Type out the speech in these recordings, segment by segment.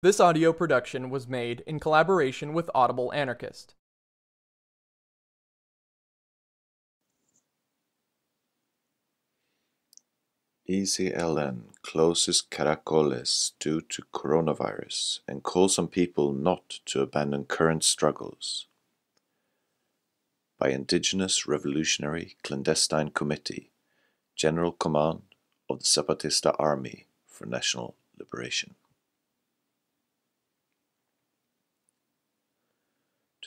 This audio production was made in collaboration with Audible Anarchist. EZLN closes Caracoles due to coronavirus and calls on people not to abandon current struggles. By Indigenous Revolutionary Clandestine Committee, General Command of the Zapatista Army for National Liberation.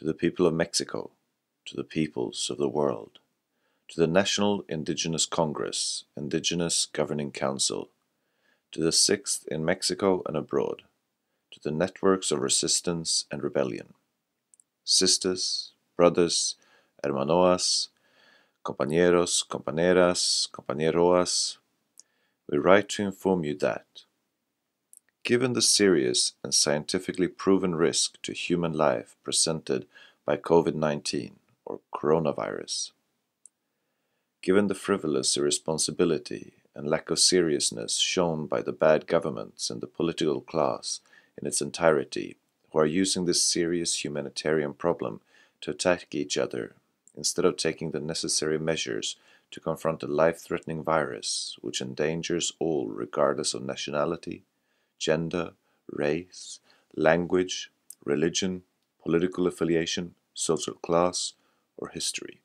To the people of Mexico, to the peoples of the world, to the National Indigenous Congress, Indigenous Governing Council, to the Sixth in Mexico and abroad, to the networks of resistance and rebellion. Sisters, brothers, hermanoas, compañeros, compañeras, compañeroas, we write to inform you that, given the serious and scientifically proven risk to human life presented by COVID 19 or coronavirus, given the frivolous irresponsibility and lack of seriousness shown by the bad governments and the political class in its entirety, who are using this serious humanitarian problem to attack each other instead of taking the necessary measures to confront a life threatening virus which endangers all regardless of nationality, gender, race, language, religion, political affiliation, social class, or history.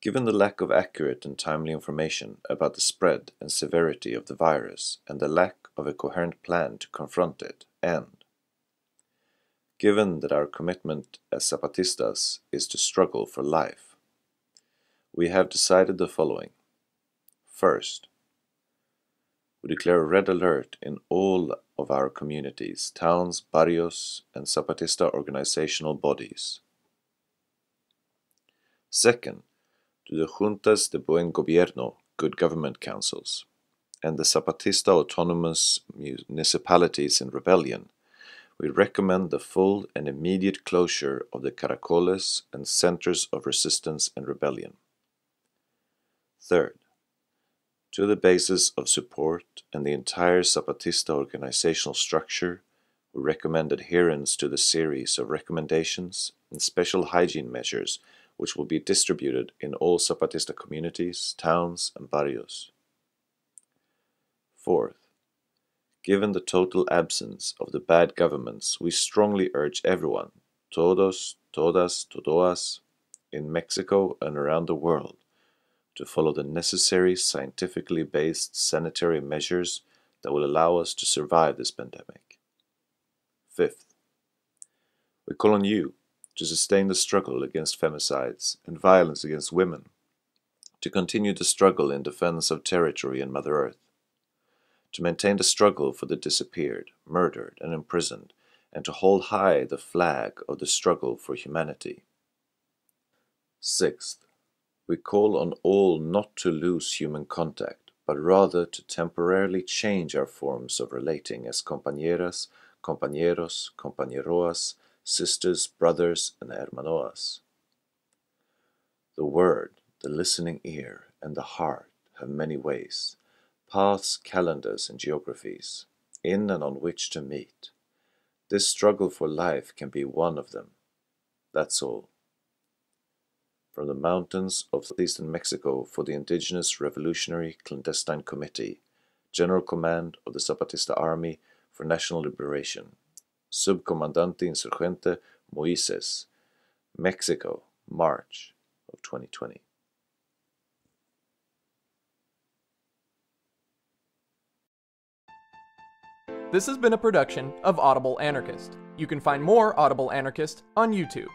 Given the lack of accurate and timely information about the spread and severity of the virus and the lack of a coherent plan to confront it, and given that our commitment as Zapatistas is to struggle for life, we have decided the following. First, we declare a red alert in all of our communities, towns, barrios, and Zapatista organizational bodies. Second, to the Juntas de Buen Gobierno, Good Government Councils, and the Zapatista autonomous municipalities in rebellion, we recommend the full and immediate closure of the caracoles and centers of resistance and rebellion. Third, to the basis of support and the entire Zapatista organizational structure, we recommend adherence to the series of recommendations and special hygiene measures which will be distributed in all Zapatista communities, towns, and barrios. Fourth, given the total absence of the bad governments, we strongly urge everyone, todos, todas, todoas, in Mexico and around the world, to follow the necessary scientifically based sanitary measures that will allow us to survive this pandemic. Fifth, we call on you to sustain the struggle against femicides and violence against women, to continue the struggle in defense of territory and Mother Earth, to maintain the struggle for the disappeared, murdered, and imprisoned, and to hold high the flag of the struggle for humanity. Sixth, we call on all not to lose human contact, but rather to temporarily change our forms of relating as compañeras, compañeros, compañeroas, sisters, brothers, and hermanoas. The word, the listening ear, and the heart have many ways, paths, calendars, and geographies, in and on which to meet. This struggle for life can be one of them. That's all from the mountains of southeastern Mexico for the Indigenous Revolutionary Clandestine Committee, General Command of the Zapatista Army for National Liberation, Subcomandante Insurgente Moises, Mexico, March of 2020. This has been a production of Audible Anarchist. You can find more Audible Anarchist on YouTube.